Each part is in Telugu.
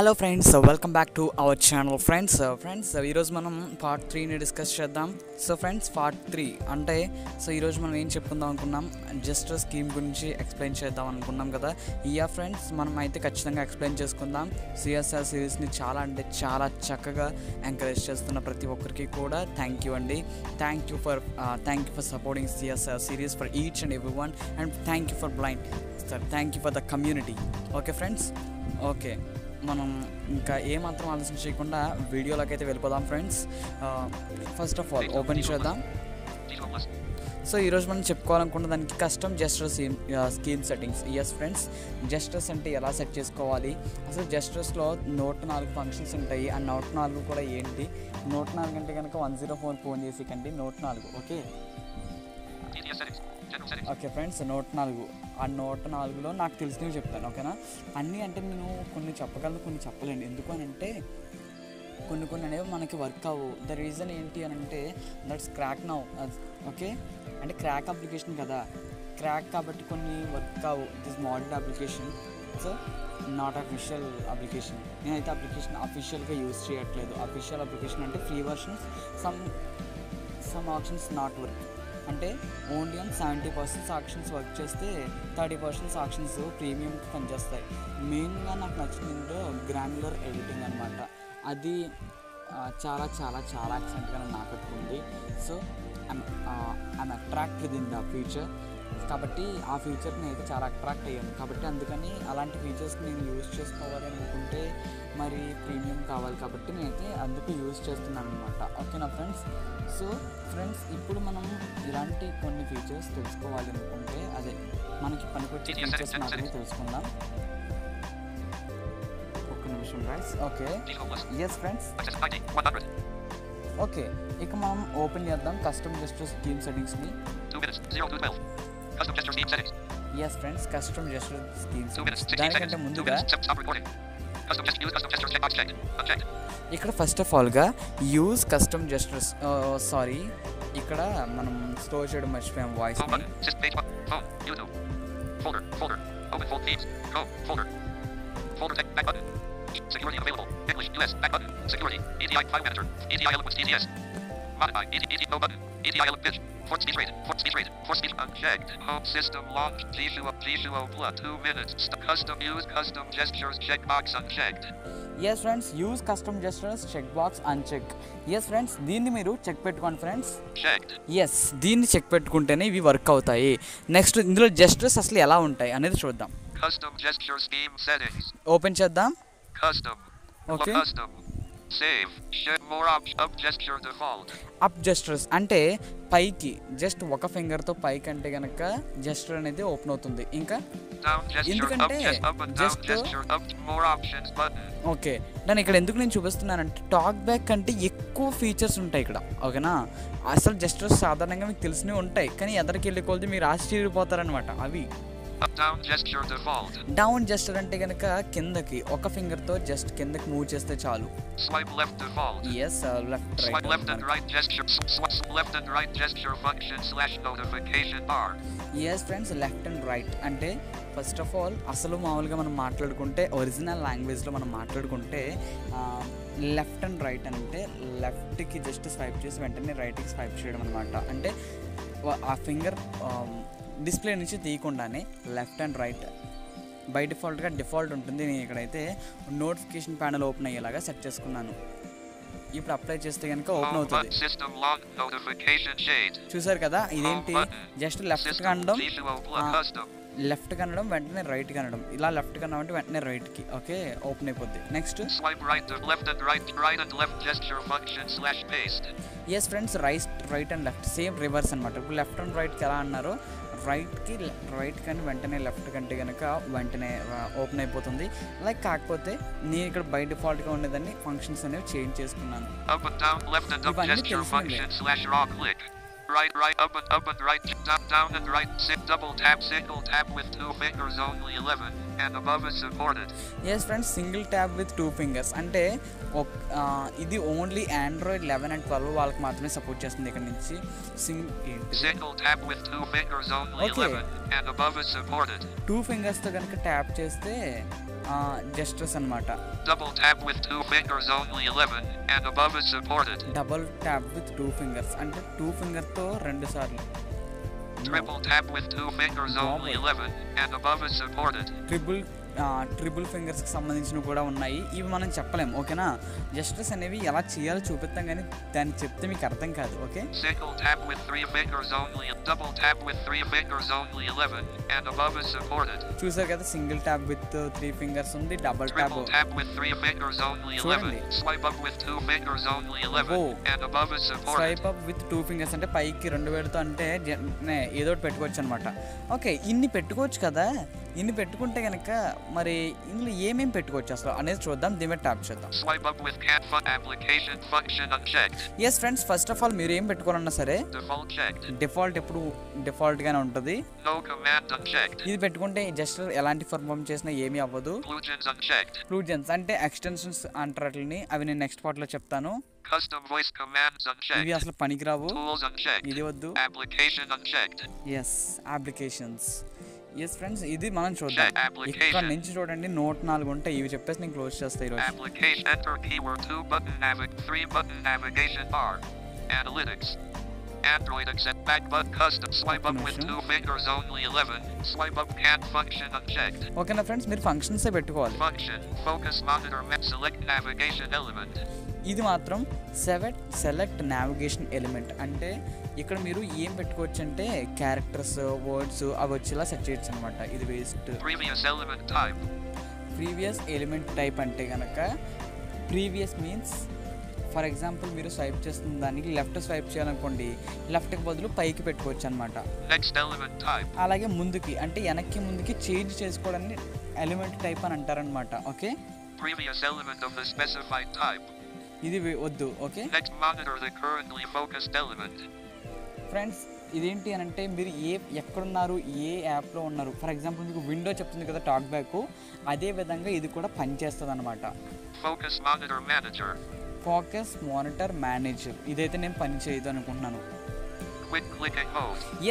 Hello friends welcome back to our channel friends friends ఈరోజు మనం పార్ట్ త్రీని డిస్కస్ చేద్దాం. సో ఫ్రెండ్స్ పార్ట్ త్రీ అంటే సో ఈరోజు మనం ఏం చెప్పుకుందాం అనుకున్నాం? జస్ట్ స్కీమ్ గురించి ఎక్స్ప్లెయిన్ చేద్దాం అనుకున్నాం కదా. ఇయా ఫ్రెండ్స్ మనం అయితే ఖచ్చితంగా ఎక్స్ప్లెయిన్ చేసుకుందాం. సిఎస్ఆర్ సిరీస్ని చాలా అంటే చాలా చక్కగా ఎంకరేజ్ చేస్తున్న ప్రతి ఒక్కరికి కూడా థ్యాంక్ యూ అండి. Thank you for thank you for supporting CSR series for each and every one and thank you for blind sir thank you for the community okay friends okay మనం ఇంకా ఏమాత్రం ఆలోచన చేయకుండా వీడియోలోకి అయితే వెళ్ళిపోదాం friends. First of all open చేద్దాం. సో ఈరోజు మనం చెప్పుకోవాలనుకున్న దానికి custom gestures scheme settings yes friends gestures అంటే ఎలా సెట్ చేసుకోవాలి? అసలు జస్టర్స్లో నూట నాలుగు ఫంక్షన్స్ ఉంటాయి. ఆ నూట నాలుగు కూడా ఏంటి? నూట నాలుగు అంటే కనుక వన్ జీరో ఫోర్ ఫోన్ చేసి కండి నూట నాలుగు ఓకే ఓకే ఫ్రెండ్స్ నూట నాలుగు. ఆ నూట నాలుగులో నాకు తెలిసినవి చెప్తాను ఓకేనా? అన్నీ అంటే నేను కొన్ని చెప్పగలను కొన్ని చెప్పలేను. ఎందుకు అని అంటే కొన్ని కొన్ని అనేవి మనకి వర్క్ అవ్వు. ద రీజన్ ఏంటి అని అంటే దట్స్ క్రాక్ నౌ ఓకే? అంటే క్రాక్ అప్లికేషన్ కదా. క్రాక్ కాబట్టి కొన్ని వర్క్ అవ్వు. This model application so not official application నేనైతే అప్లికేషన్ అఫీషియల్గా యూజ్ చేయట్లేదు. అఫీషియల్ అప్లికేషన్ అంటే free versions some some options not work అంటే only on seventy percent actions work చేస్తే థర్టీ పర్సెంట్ ఆక్షన్స్ ప్రీమియం పనిచేస్తాయి. మెయిన్గా నాకు నచ్చింది గ్రాన్యులర్ ఎడిటింగ్ అనమాట అది చాలా చాలా చాలా ఎక్సలెంట్గా నాకు ఉంది. So I'm attract with in the future. కాబట్టి ఆ ఫీచర్ని అయితే చాలా అట్రాక్ట్ అయ్యాను. కాబట్టి అందుకని అలాంటి ఫీచర్స్ని నేను యూజ్ చేసుకోవాలి అనుకుంటే మరి ప్రీమియం కావాలి కాబట్టి నేనైతే అందుకు యూజ్ చేస్తున్నాను అనమాట ఓకేనా ఫ్రెండ్స్ సో ఫ్రెండ్స్ ఇప్పుడు మనం ఇలాంటి కొన్ని ఫీచర్స్ తెలుసుకోవాలి అనుకుంటే అదే మనకి పనికొచ్చే ఫీచర్స్ మాత్రమే తెలుసుకుందాం. ఒక్క నిమిషం rice okay. Yes friends Access ID. 100. Okay ఇక మనం ఓపెన్ చేద్దాం కస్టమ్ జస్టర్ స్కీమ్ సెట్టింగ్స్ని 2 minutes. 0 to 12. Custom gesture scheme settings. Yes friends custom gesture scheme 2 minutes. 16 దానికంటే seconds. 2 ముందుగా minutes. Stop, stop recording. Custom gesture. Use custom gestures. Checkbox checked. Unchecked. ఇక్కడ first of ఆల్గా use custom gestures sorry ఇక్కడ మనం స్టోర్ చేయడం మర్చిపోయాం button. Security available. English. US. Back button. Security. EDI file manager. EDI eloquence TTS. Modify. ED, no button. EDI eloquence pitch. Fort speech rate. Fort speech rate. Fort speech unchecked. Home system launch. G2 G2 plus 2 minutes. St- custom use custom gestures. Checkbox unchecked. Yes friends use custom gestures check box uncheck yes friends దీన్ని మీరు చెక్ పెట్టుకోండి ఫ్రెండ్స్ Checked. ఎస్ దీన్ని చెక్ పెట్టుకుంటేనే ఇవి వర్క్ అవుతాయి నెక్స్ట్ ఇందులో జస్టర్స్ అసలు ఎలా ఉంటాయి అనేది చూద్దాం. ఓపెన్ చేద్దాం Custom. అప్ జస్టర్స్ అంటే పైకి జస్ట్ ఒక ఫింగర్తో పైకి అంటే కనుక జస్టర్ అనేది ఓపెన్ అవుతుంది. ఇంకా? ఎందుకంటే button. ఓకే దాన్ని ఇక్కడ ఎందుకు నేను చూపిస్తున్నానంటే టాక్ బ్యాక్ అంటే ఎక్కువ ఫీచర్స్ ఉంటాయి ఇక్కడ. ఓకేనా అసలు జస్టర్స్ సాధారణంగా మీకు తెలిసినవి ఉంటాయి. కానీ ఎదరికి వెళ్ళే కొలది మీరు ఆశ్చర్యపోతారనమాట అవి. డౌన్ జస్టర్ అంటే కనుక కిందకి ఒక ఫింగర్తో జస్ట్ కిందకి మూవ్ చేస్తే చాలు. Left Swipe left and right right gesture. s- Swipe s- left and right gesture function slash notification bar. Yes friends left and right అంటే ఫస్ట్ ఆఫ్ ఆల్ అసలు మామూలుగా మనం మాట్లాడుకుంటే ఒరిజినల్ లాంగ్వేజ్లో మనం మాట్లాడుకుంటే లెఫ్ట్ అండ్ రైట్ అంటే లెఫ్ట్కి జస్ట్ స్వైప్ చేసి వెంటనే రైట్కి స్వైప్ చేయడం అనమాట అంటే ఆ ఫింగర్ డిస్ప్లే నుంచి తీయకుండానే లెఫ్ట్ అండ్ రైట్. బై డిఫాల్ట్గా డిఫాల్ట్ ఉంటుంది. నేను ఇక్కడైతే నోటిఫికేషన్ ప్యానల్ ఓపెన్ అయ్యేలాగా సెట్ చేసుకున్నాను. ఇప్పుడు అప్లై చేస్తే కనుక ఓపెన్ అవుతుంది. చూసారు కదా? ఇదేంటి? జస్ట్ లెఫ్ట్ కనడం G2 plus custom. లెఫ్ట్ కనడం వెంటనే రైట్ కనడం. ఇలా లెఫ్ట్ కనడం అంటే వెంటనే రైట్కి. ఓకే? ఓపెన్ అయిపోద్ది. Next. Yes friends right right and left same reverse అనమాట ఇప్పుడు లెఫ్ట్ అండ్ రైట్కి ఎలా అన్నారో? రైట్కి రైట్ కానీ వెంటనే లెఫ్ట్ కంటే కనుక వెంటనే ఓపెన్ అయిపోతుంది. లైక్ కాకపోతే నేను ఇక్కడ బై డిఫాల్ట్గా ఉండేదాన్ని ఫంక్షన్స్ అనేవి చేంజ్ చేసుకున్నాను. Right, right, up and up and right, down, down and right, sit, double tap, single tap with two fingers only 11, and above is supported. Yes friends single tab with two fingers అంటే ఇది only Android eleven and twelve వాళ్ళకి మాత్రమే సపోర్ట్ చేస్తుంది ఇక్కడ నుంచి సింగ్ ఏంటి Single tap with two fingers only Okay. 11, and above is supported. Two ఫింగర్స్తో కనుక ట్యాప్ చేస్తే జస్టర్స్ అనమాట Double tap with two fingers only 11 and above is supported. Double tap with two fingers అంటే టూ ఫింగర్తో రెండు సార్లు Triple tap with two fingers only 11 and above is supported. Triple triple ఫింగర్స్కి సంబంధించినవి కూడా ఉన్నాయి. ఇవి మనం చెప్పలేము ఓకేనా? జెస్టర్స్ అనేవి ఎలా చేయాలో చూపిస్తాం కానీ దాన్ని చెప్తే మీకు అర్థం కాదు ఓకే? చూసారు కదా single tap with three fingers ఉంది double tap swipe up with two fingers అంటే పైకి రెండు వేలతో అంటే ఏదో ఒకటి పెట్టుకోవచ్చు అనమాట ఓకే ఇన్ని పెట్టుకోవచ్చు కదా? ఇన్ని పెట్టుకుంటే కనుక మరి ఇందులో ఏమేమి పెట్టుకోవచ్చు అసలు అనేది చూద్దాం దీని మీద ట్యాప్ చేద్దాం. Yes friends first of all మీరు ఏం పెట్టుకోవాలన్నా సరే. డిఫాల్ట్ ఎప్పుడు ఉంటుంది No command unchecked. ఇది పెట్టుకుంటే జస్ట్ ఎలాంటి పర్ఫామ్ చేసినా ఏమీ అవ్వదు. ఫ్లూజన్స్ అంటే ఎక్స్టెన్షన్స్ అంటారు వాటిని అవి నేను నెక్స్ట్ చెప్తాను Custom voice commands ఇవి. అసలు పనికిరావు. ఇది వద్దు. ఎస్ అప్లికేషన్స్ ఎస్ ఫ్రెండ్స్ ఇది మనం చూద్దాం. ఇక్కడ నుంచి చూడండి నూట నాలుగు ఉంటాయి ఇవి చెప్పేసి నేను క్లోజ్ చేస్తాను ఈరోజు Application enter keyword 2 button navig 3 button navigation bar. Analytics. Android accept back button custom swipe up with two fingers only 11. Swipe up can't function unchecked. ఓకేనా ఫ్రెండ్స్ మీరు ఫంక్షన్సే పెట్టుకోవాలి Function focus monitor met select navigation element. ఇది మాత్రం సెవెట్ సెలెక్ట్ నావిగేషన్ ఎలిమెంట్ అంటే ఇక్కడ మీరు ఏం పెట్టుకోవచ్చు అంటే క్యారెక్టర్స్ వర్డ్స్ అవి వచ్చేలా సెట్ చేయొచ్చు అనమాట ఇది వేస్ట్. ప్రీవియస్ ఎలిమెంట్ టైప్ అంటే కనుక ప్రీవియస్ మీన్స్ ఫర్ ఎగ్జాంపుల్ మీరు స్వైప్ చేస్తున్న దానికి లెఫ్ట్ స్వైప్ చేయాలనుకోండి లెఫ్ట్కి బదులు పైకి పెట్టుకోవచ్చు అనమాట. అలాగే ముందుకి అంటే వెనక్కి ముందుకి చేంజ్ చేసుకోవడాన్ని ఎలిమెంట్ టైప్ అని అంటారనమాట okay Previous element of the specified type. ఇది వద్దు ఓకే. ఫ్రెండ్స్ ఇదేంటి అని అంటే మీరు ఏ ఎక్కడున్నారు ఏ యాప్లో ఉన్నారు? ఫర్ ఎగ్జాంపుల్ మీకు విండో చెప్తుంది కదా టాక్ బ్యాక్ అదే విధంగా ఇది కూడా పనిచేస్తుంది అనమాట. ఫోకస్ మానిటర్ మేనేజర్ ఇదైతే నేను పని చేయదు అనుకుంటున్నాను.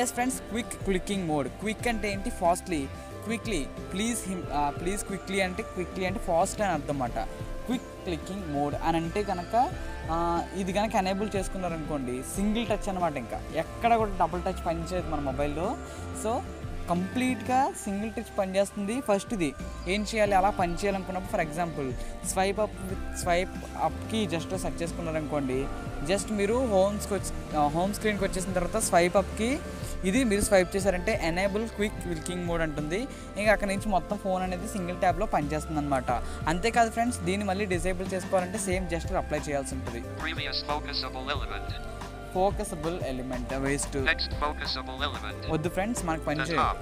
Yes friends quick clicking mode quick అంటే ఏంటి? Fastly quickly please him please quickly అంటే క్విక్లీ అంటే ఫాస్ట్ అని అర్థం అన్నమాట క్విక్ క్లికింగ్ మోడ్ అని అంటే కనుక ఇది కనుక ఎనేబుల్ చేసుకున్నారనుకోండి సింగిల్ టచ్ అనమాట ఇంకా. ఎక్కడ కూడా డబుల్ టచ్ పనిచేయదు మన మొబైల్లో సో కంప్లీట్గా సింగిల్ టచ్ పనిచేస్తుంది ఫస్ట్ ఇది ఏం చేయాలి? అలా పని చేయాలనుకున్నప్పుడు for example swipe up swipe అప్కి just search చేసుకున్నారనుకోండి జస్ట్ మీరు హోమ్స్కి వచ్చి హోమ్ స్క్రీన్కి వచ్చేసిన తర్వాత స్వైప్ అప్కి ఇది మీరు స్వైప్ చేశారంటే ఎనేబుల్ క్విక్ విల్కింగ్ మోడ్ అంటుంది. ఇంకా అక్కడ నుంచి మొత్తం ఫోన్ అనేది సింగిల్ ట్యాబ్లో పనిచేస్తుంది అనమాట అంతేకాదు ఫ్రెండ్స్ దీన్ని మళ్ళీ డిసేబుల్ చేసుకోవాలంటే సేమ్ జస్ట్ అప్లై చేయాల్సి ఉంటుంది. Focusable element waste Next focusable element. వద్దు ఫ్రెండ్స్ మనకు పని The చేయదు top.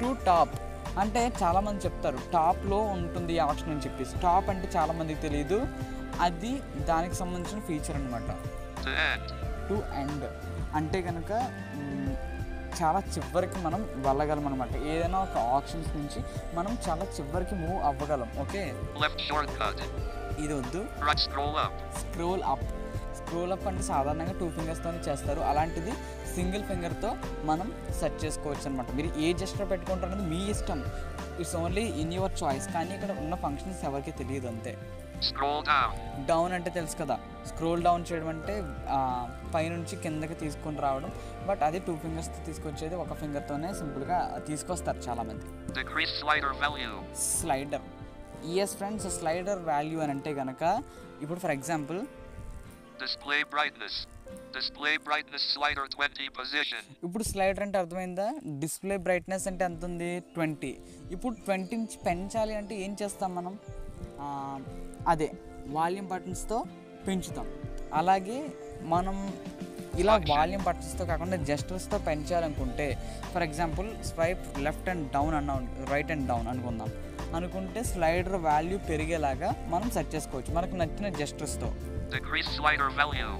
టు టాప్ అంటే చాలామంది చెప్తారు టాప్లో ఉంటుంది ఆప్షన్ అని చెప్పేసి టాప్ అంటే చాలామందికి తెలియదు అది దానికి సంబంధించిన ఫీచర్ అనమాట To end. టు ఎండ్ అంటే కనుక చాలా చివరికి మనం వెళ్ళగలం అనమాట ఏదైనా ఒక ఆప్షన్స్ నుంచి మనం చాలా చివరికి మూవ్ అవ్వగలం ఓకే. ఇది వద్దు Right scroll up. Scroll up scroll up అంటే సాధారణంగా టూ ఫింగర్స్తోనే చేస్తారు. అలాంటిది సింగిల్ ఫింగర్తో మనం సెట్ చేసుకోవచ్చు అనమాట మీరు ఏ జస్టర్ పెట్టుకుంటారు అనేది మీ ఇష్టం. It's only in your choice కానీ ఇక్కడ ఉన్న ఫంక్షన్స్ ఎవరికి తెలియదు అంతే. డౌన్ అంటే తెలుసు కదా. స్క్రోల్ డౌన్ చేయడం అంటే పైనుంచి కిందకి తీసుకొని రావడం. బట్ అది టూ ఫింగర్స్తో తీసుకొచ్చేది ఒక ఫింగర్తోనే సింపుల్గా తీసుకొస్తారు చాలామంది. Slider yes friends slider value అని అంటే కనుక ఇప్పుడు for example Display brightness. Display brightness slider 20 position. ఇప్పుడు స్లైడర్ అంటే అర్థమైందా? డిస్ప్లే బ్రైట్నెస్ అంటే ఎంత ఉంది ట్వంటీ ఇప్పుడు ట్వంటీ నుంచి పెంచాలి అంటే ఏం చేస్తాం మనం? అదే వాల్యూమ్ బటన్స్తో పెంచుతాం. అలాగే మనం ఇలా వాల్యూమ్ బటన్స్తో కాకుండా జస్టర్స్తో పెంచాలనుకుంటే for example swipe left and down అన్న రైట్ అండ్ డౌన్ అనుకుందాం. అనుకుంటే స్లైడర్ వాల్యూ పెరిగేలాగా మనం సెట్ చేసుకోవచ్చు. మనకు నచ్చిన జస్టర్స్తో Decrease slider value.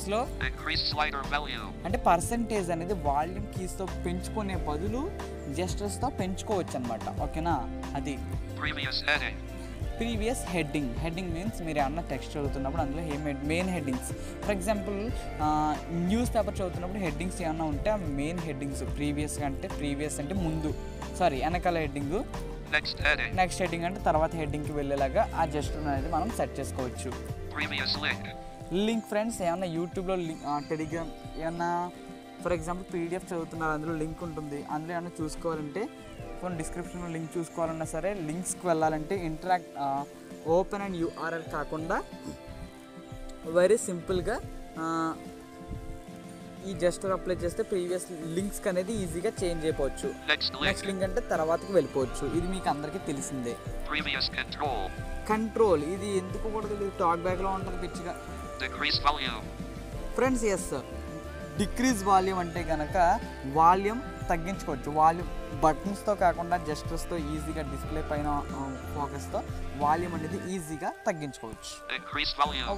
Slow Increase slider value. అంటే పర్సంటేజ్ అనేది వాల్యూమ్ కీస్తో పెంచుకునే బదులు జస్టర్స్తో పెంచుకోవచ్చు అనమాట ఓకేనా అది. Previous heading. Previous heading heading means మీరు ఏమన్నా టెక్స్ట్ చదువుతున్నప్పుడు అందులో ఏం main headings for example news paper చదువుతున్నప్పుడు హెడ్డింగ్స్ ఏమన్నా ఉంటే ఆ మెయిన్ హెడ్డింగ్స్ ప్రీవియస్ అంటే ప్రీవియస్ అంటే ముందు. సారీ వెనకాల హెడ్డింగ్. నెక్స్ట్ హెడ్డింగ్ అంటే తర్వాత హెడ్డింగ్కి వెళ్ళేలాగా ఆ జెస్టర్ అనేది మనం సెట్ చేసుకోవచ్చు. Previous link. లింక్ ఫ్రెండ్స్ ఏమన్నా యూట్యూబ్లో లింక్ టెలిగ్రామ్ ఏమన్నా ఫర్ ఎగ్జాంపుల్ పీడిఎఫ్ చదువుతున్నారు అందులో లింక్ ఉంటుంది అందులో ఏమన్నా చూసుకోవాలంటే ఫోన్ డిస్క్రిప్షన్లో లింక్ చూసుకోవాలన్నా సరే లింక్స్కి వెళ్ళాలంటే ఇంటరాక్ట్ ఓపెన్ అండ్ యూఆర్ఎల్ కాకుండా వెరీ సింపుల్గా ఈ జస్టర్ అప్లై చేస్తే ప్రీవియస్ లింక్స్ అనేది ఈజీగా చేంజ్ అయిపోవచ్చు. నెక్స్ట్ లింక్ అంటే తర్వాతకి వెళ్ళిపోవచ్చు. ఇది మీకు అందరికీ తెలిసిందే. కంట్రోల్ ఇది ఎందుకు కూడా తెలియదు? టాక్ బ్యాక్లో ఉంటుంది పిచ్చిగా. ఫ్రెండ్స్ ఎస్ డిక్రీజ్ వాల్యూమ్ అంటే కనుక వాల్యూమ్ తగ్గించుకోవచ్చు. వాల్యూమ్ బటన్స్తో కాకుండా జస్టర్స్తో ఈజీగా డిస్ప్లే పైన ఫోకస్తో వాల్యూమ్ అనేది ఈజీగా తగ్గించుకోవచ్చు.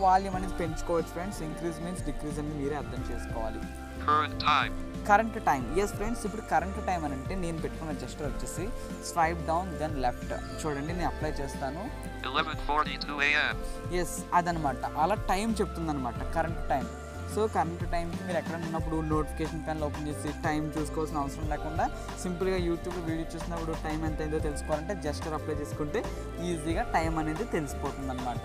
వాల్యూమ్ అనేది పెంచుకోవచ్చు ఫ్రెండ్స్. ఇంక్రీజ్ మీన్స్ డిక్రీజ్ అనేది మీరే అర్థం చేసుకోవాలి. కరెంట్ టైం ఎస్ ఫ్రెండ్స్ ఇప్పుడు కరెంట్ టైం అని అంటే నేను పెట్టుకున్న జస్టర్ వచ్చేసి స్వైప్ డౌన్ దెన్ లెఫ్ట్ చూడండి నేను అప్లై చేస్తాను. 11:42 a.m. ఎస్ అదనమాట. అలా టైం చెప్తుందనమాట. కరెంట్ టైం సో కరెంట్ టైంకి మీరు ఎక్కడ ఉన్నప్పుడు నోటిఫికేషన్ ప్యాన్ ఓపెన్ చేసి టైం చూసుకోవాల్సిన అవసరం లేకుండా సింపుల్గా యూట్యూబ్లో వీడియో చూసినప్పుడు టైం ఎంత అయిందో తెలుసుకోవాలంటే జస్ట్ అప్లై చేసుకుంటే ఈజీగా టైం అనేది తెలిసిపోతుంది అనమాట.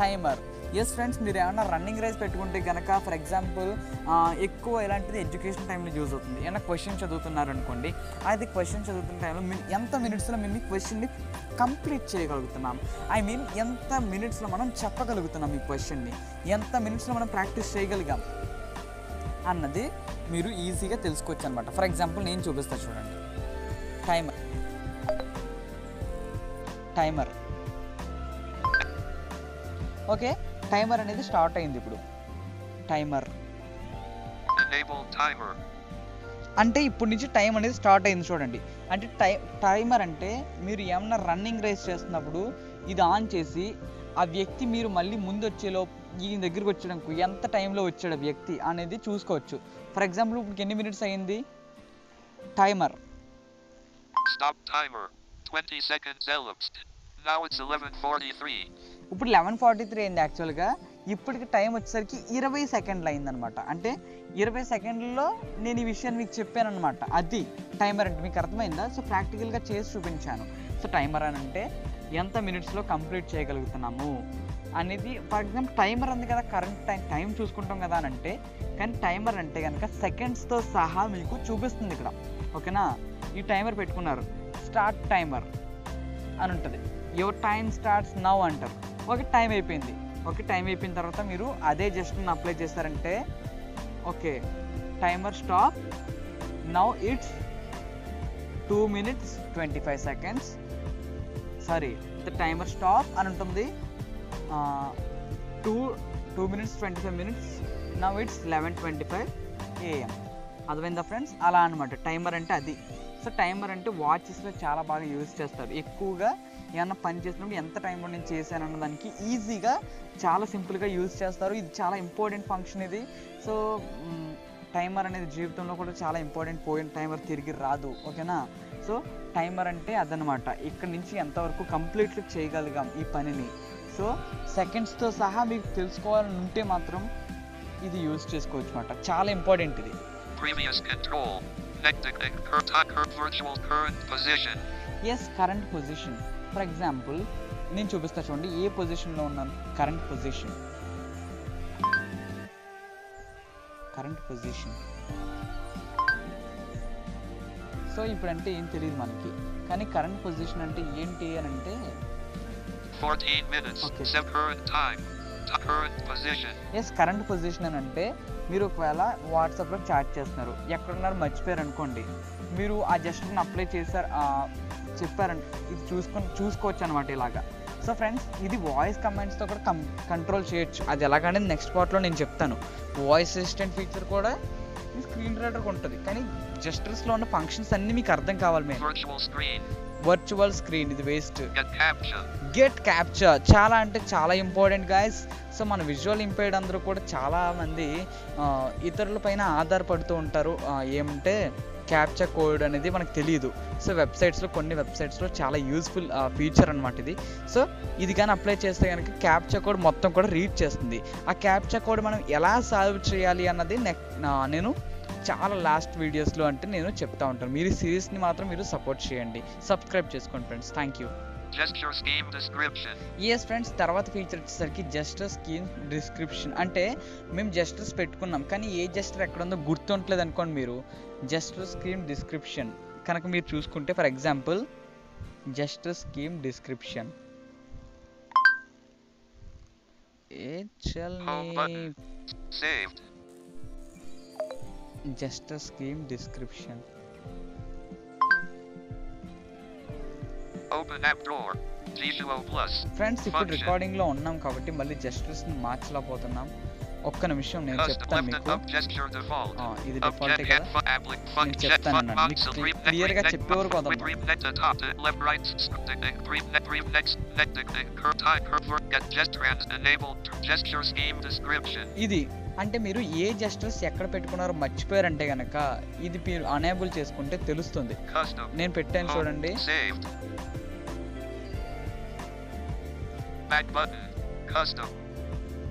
టైమర్ ఎస్ ఫ్రెండ్స్ మీరు ఏమైనా రన్నింగ్ రేస్ పెట్టుకుంటే కనుక ఫర్ ఎగ్జాంపుల్ ఎక్కువ ఇలాంటిది ఎడ్యుకేషన్ టైంలో యూజ్ అవుతుంది? ఏమైనా క్వశ్చన్ చదువుతున్నారు అనుకోండి అది క్వశ్చన్ చదువుతున్న టైంలో మీ ఎంత మినిట్స్లో మేము ఈ క్వశ్చన్ని కంప్లీట్ చేయగలుగుతున్నాం? ఐ మీన్ ఎంత మినిట్స్లో మనం చెప్పగలుగుతున్నాం ఈ క్వశ్చన్ని ఎంత మినిట్స్లో మనం ప్రాక్టీస్ చేయగలిగాం? అన్నది మీరు ఈజీగా తెలుసుకోవచ్చు అనమాట ఫర్ ఎగ్జాంపుల్ నేను చూపిస్తాను చూడండి. టైమర్ టైమర్ ఓకే టైమర్ అనేది స్టార్ట్ అయింది ఇప్పుడు టైమర్. అంటే ఇప్పుడు నుంచి టైం అనేది స్టార్ట్ అయింది చూడండి అంటే టై టైమర్ అంటే మీరు ఏమన్నా రన్నింగ్ రేస్ చేస్తున్నప్పుడు ఇది ఆన్ చేసి ఆ వ్యక్తి మీరు మళ్ళీ ముందు వచ్చేలో ఈ దగ్గరికి వచ్చడానికి ఎంత టైంలో వచ్చాడు వ్యక్తి అనేది చూసుకోవచ్చు ఫర్ ఎగ్జాంపుల్ ఇప్పుడు ఎన్ని మినిట్స్ అయింది timer Stop timer. 20 seconds elapsed. Now it's 11:43. ఇప్పుడు లెవెన్ ఫార్టీ త్రీ అయింది యాక్చువల్గా ఇప్పటికి టైం వచ్చేసరికి ఇరవై సెకండ్లు అయిందనమాట అంటే ఇరవై సెకండ్లలో నేను ఈ విషయాన్ని మీకు చెప్పాను అనమాట అది టైమర్ అంటే మీకు అర్థమైందా? సో ప్రాక్టికల్గా చేసి చూపించాను. సో టైమర్ అని అంటే ఎంత మినిట్స్లో కంప్లీట్ చేయగలుగుతున్నాము అనేది. ఫర్ ఎగ్జాంపుల్ టైమర్ ఉంది కదా కరెంట్ టైం టైం చూసుకుంటాం కదా అని అంటే కానీ టైమర్ అంటే కనుక సెకండ్స్తో సహా మీకు చూపిస్తుంది ఇక్కడ. ఓకేనా ఈ టైమర్ పెట్టుకున్నారు. స్టార్ట్ టైమర్ అని ఉంటుంది. యువర్ టైం స్టార్ట్స్ నవ్ అంటారు. ఓకే టైం అయిపోయింది. ఓకే టైం అయిపోయిన తర్వాత మీరు అదే జస్ట్ అప్లై చేస్తారంటే okay timer stop. Now it's two minutes twenty five seconds sorry the timer stop అని ఉంటుంది. Two two minutes twenty five minutes now it's eleven twenty five AM అర్థమైందా ఫ్రెండ్స్ అలా అనమాట టైమర్ అంటే అది. సో టైమర్ అంటే వాచెస్లో చాలా బాగా యూజ్ చేస్తారు. ఎక్కువగా ఏమన్నా పని చేసినప్పుడు ఎంత టైంలో నేను చేశాను అన్న దానికి ఈజీగా చాలా సింపుల్గా యూజ్ చేస్తారు ఇది చాలా ఇంపార్టెంట్ ఫంక్షన్ ఇది సో టైమర్ అనేది జీవితంలో కూడా చాలా ఇంపార్టెంట్ పోయిన టైమర్ తిరిగి రాదు ఓకేనా సో టైమర్ అంటే అదనమాట ఇక్కడ నుంచి ఎంతవరకు కంప్లీట్ చేయగలిగాం ఈ పనిని సో సెకండ్స్తో సహా మీకు తెలుసుకోవాలని ఉంటే మాత్రం ఇది యూజ్ చేసుకోవచ్చు అనమాట చాలా ఇంపార్టెంట్ ఇది yes current position for example నేను చూపిస్తా చూడండి ఏ పొజిషన్లో ఉన్నాను current position current position so ఇప్పుడంటే ఏం తెలియదు మనకి కానీ కరెంట్ పొజిషన్ అంటే ఏంటి అని అంటే 14 minutes. Okay. Set current time. T- current position. Yes current position అని అంటే మీరు ఒకవేళ వాట్సాప్లో చాట్ చేస్తున్నారు ఎక్కడున్నారు మర్చిపోయారు అనుకోండి మీరు ఆ జస్ట్ని అప్లై చేశారు చెప్పారంటే ఇది చూసుకొని చూసుకోవచ్చు అనమాట ఇలాగా. సో ఫ్రెండ్స్ ఇది వాయిస్ కమెంట్స్తో కూడా కం కంట్రోల్ చేయొచ్చు. అది ఎలాగనేది నెక్స్ట్ పార్ట్లో నేను చెప్తాను. వాయిస్ అసిస్టెంట్ ఫీచర్ కూడా ఈ స్క్రీన్ రీడర్కి ఉంటుంది. కానీ జస్టర్స్లో ఉన్న ఫంక్షన్స్ అన్నీ మీకు అర్థం కావాలి మేము. వర్చువల్ స్క్రీన్ ఇది వేస్ట్. Get capture. చాలా అంటే చాలా ఇంపార్టెంట్ గాయస్. సో మన విజువల్ ఇంపైర్డ్ అందరూ కూడా చాలా మంది ఆ, ఇతరుల పైన ఆధారపడుతూ ఉంటారు. ఏమంటే క్యాప్చర్ కోడ్ అనేది మనకు తెలియదు సో వెబ్సైట్స్లో కొన్ని వెబ్సైట్స్లో చాలా యూస్ఫుల్ ఫీచర్ అనమాట ఇది. సో ఇది కానీ అప్లై చేస్తే కనుక క్యాప్చర్ కోడ్ మొత్తం కూడా రీడ్ చేస్తుంది. ఆ క్యాప్చర్ కోడ్ మనం ఎలా సాల్వ్ చేయాలి అన్నది నెక్ నేను చాలా లాస్ట్ వీడియోస్లో అంటే నేను చెప్తా ఉంటాను. మీరు సిరీస్ని మాత్రం మీరు సపోర్ట్ చేయండి. సబ్స్క్రైబ్ చేసుకోండి friends thank you yes friends తర్వాత ఫీచర్ వచ్చేసరికి జస్టర్ స్కీమ్ డిస్క్రిప్షన్ అంటే మేము జస్టర్స్ పెట్టుకున్నాం. కానీ ఏ జస్టర్ ఎక్కడ ఉందో గుర్తుంటలేదు అనుకోండి మీరు. జస్టర్ స్కీమ్ డిస్క్రిప్షన్ కనుక మీరు చూసుకుంటే for example gesture scheme description A. Gesture scheme description friends ఇప్పుడు రికార్డింగ్లో ఉన్నాం కాబట్టి మళ్ళీ జస్ట్ని మార్చలా పోతున్నాం ఒక్క నిమిషం నేను చెప్తాను మీకు. ఇది డిఫాల్ట్ నేను చెప్తాను క్లియర్గా చెప్పే వరకు ఇది అంటే మీరు ఏ జెస్టర్స్ ఎక్కడ పెట్టుకున్నారో మర్చిపోయారంటే గనక ఇది మీరు అనేబుల్ చేసుకుంటే తెలుస్తుంది. నేను పెట్టాను చూడండి. Back button. Custom.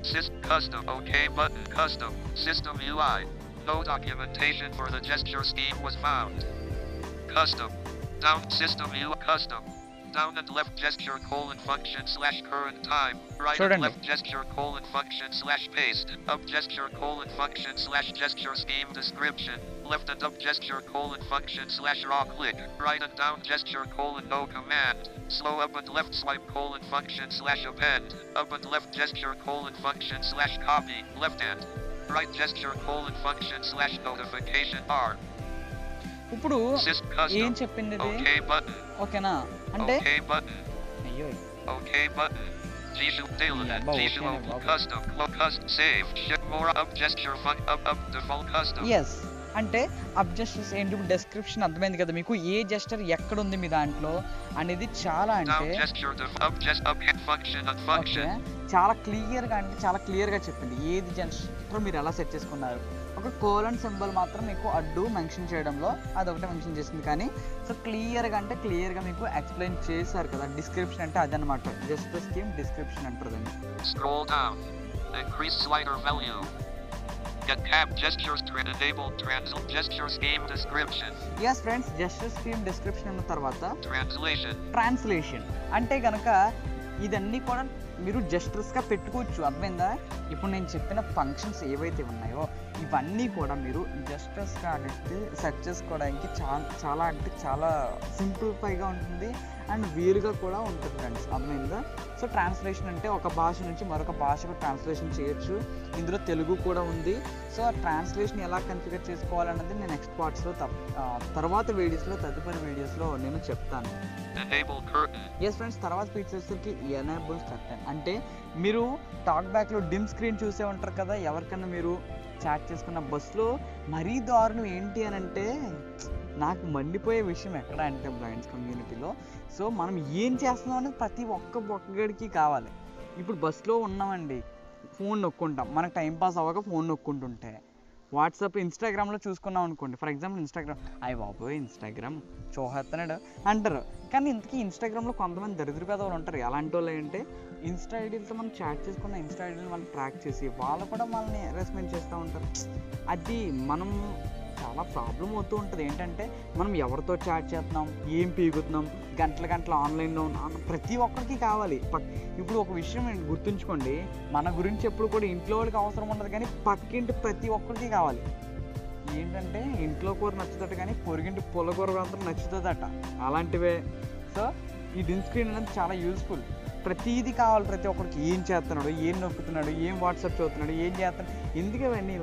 System custom. OK button. Custom. System UI. No documentation for the gesture scheme was found. Custom. Down system UI. Custom. Down and left gesture colon function slash current time. Right and left gesture colon function slash paste. Up gesture colon function slash gesture scheme description Left and up gesture colon function slash raw click. Right and down gesture colon no command. Slow up and left swipe colon function slash append. Up and left gesture colon function slash copy. Left hand. Right gesture colon function slash notification bar. ఇప్పుడు Sys ఏం custom. చెప్పింది ఇది OK button. ఓకేనా అంటే OK button. అయ్యో OK button. G2 Daylinet. Yeah, G2 okay, okay. custom. Clo- custom. Save. Ship more up gesture fun up up default custom. Yes అంటే అప్ జస్టర్స్ ఏంటి? ఇప్పుడు డెస్క్రిప్షన్ అర్థమైంది కదా మీకు. ఏ జస్టర్ ఎక్కడ ఉంది మీ దాంట్లో అనేది చాలా అంటే. చాలా క్లియర్గా అంటే చాలా క్లియర్గా చెప్పింది ఏది జస్టర్ మీరు ఎలా సెట్ చేసుకున్నారు? ఒక కోలన్ సింబల్ మాత్రం మీకు అడ్డు మెన్షన్ చేయడంలో అదొకటే మెన్షన్ చేసింది కానీ సో క్లియర్గా అంటే క్లియర్గా మీకు ఎక్స్ప్లెయిన్ చేశారు కదా. డిస్క్రిప్షన్ అంటే అదనమాట జస్ట్ స్కీమ్ డిస్క్రిప్షన్ అంటారు దాన్ని. Get cap gestures to enable trans gesture scheme description. Yes friends just scheme description ఉన్న తర్వాత Translation. ట్రాన్స్లేషన్ అంటే కనుక ఇదన్నీ కూడా మీరు జస్టర్స్గా పెట్టుకోవచ్చు అర్థమైందా ఇప్పుడు నేను చెప్పిన ఫంక్షన్స్ ఏవైతే ఉన్నాయో ఇవన్నీ కూడా మీరు జస్టర్స్గా అనేది సెర్చ్ చేసుకోవడానికి చాలా చాలా అంటే చాలా సింప్లిఫైగా ఉంటుంది అండ్ వీలుగా కూడా ఉంటుంది ఫ్రెండ్స్ అర్థమైందా సో ట్రాన్స్లేషన్ అంటే ఒక భాష నుంచి మరొక భాషకు ట్రాన్స్లేషన్ చేయొచ్చు. ఇందులో తెలుగు కూడా ఉంది. సో ఆ ట్రాన్స్లేషన్ ఎలా కన్ఫిగర్ చేసుకోవాలన్నది నేను నెక్స్ట్ పార్ట్స్లో తర్వాత వీడియోస్లో తదుపరి వీడియోస్లో నేను చెప్తాను. ఎస్ ఫ్రెండ్స్ తర్వాత ఫీచర్స్కి ఎనేబుల్ కర్టెన్ అంటే మీరు టాక్ బ్యాక్లో డిమ్ స్క్రీన్ చూసే ఉంటారు కదా ఎవరికైనా మీరు చాట్ చేసుకున్న బస్సులో మరీ దారుణం ఏంటి అని అంటే నాకు మండిపోయే విషయం ఎక్కడ అంటే బ్లైండ్స్ కమ్యూనిటీలో. సో మనం ఏం చేస్తున్నాం అనేది ప్రతి ఒక్క ఒక్కడికి కావాలి. ఇప్పుడు బస్సులో ఉన్నామండి ఫోన్ నొక్కుంటాం. మనకు టైం పాస్ అవ్వక ఫోన్ నొక్కుంటుంటే. వాట్సాప్ ఇన్స్టాగ్రామ్లో చూసుకున్నాం అనుకోండి. ఫర్ ఎగ్జాంపుల్ ఇన్స్టాగ్రామ్ అయ్యి బాబు ఇన్స్టాగ్రామ్ చూహేస్తున్నాడు అంటారు. కానీ ఇంతకీ ఇన్స్టాగ్రామ్లో కొంతమంది దరిద్ర పేదవాళ్ళు ఉంటారు. ఎలాంటి వాళ్ళు అంటే ఇన్స్టా ఐడీలతో మనం చాట్ చేసుకున్న ఇన్స్టా ఐడీలు మనం ట్రాక్ చేసి వాళ్ళు కూడా మనల్ని హెరాస్మెంట్ చేస్తూ ఉంటారు. అది మనం చాలా ప్రాబ్లం అవుతూ ఉంటుంది. ఏంటంటే మనం ఎవరితో చాట్ చేస్తున్నాం? ఏం పీగుతున్నాం? గంటల గంటల ఆన్లైన్లో ఉన్నాం. ప్రతి ఒక్కరికి కావాలి. పక్- ఇప్పుడు ఒక విషయం గుర్తుంచుకోండి. మన గురించి ఎప్పుడు కూడా ఇంట్లో వాళ్ళకి అవసరం ఉండదు కానీ పక్కింటి ప్రతి ఒక్కరికి కావాలి. ఏంటంటే ఇంట్లో కూర నచ్చుదట కానీ పొరిగింటి పొల కూర మాత్రం నచ్చుతుందట. అలాంటివే. సో ఈ డిన్ స్క్రీన్ అనేది చాలా యూస్ఫుల్ ప్రతిదీ కావాలి ప్రతి ఒక్కరికి ఏం చేస్తున్నాడు? ఏం నొక్కుతున్నాడు? ఏం వాట్సాప్ చదువుతున్నాడు ఏం చేస్తున్నాడు? ఎందుకు ఇవన్నీ?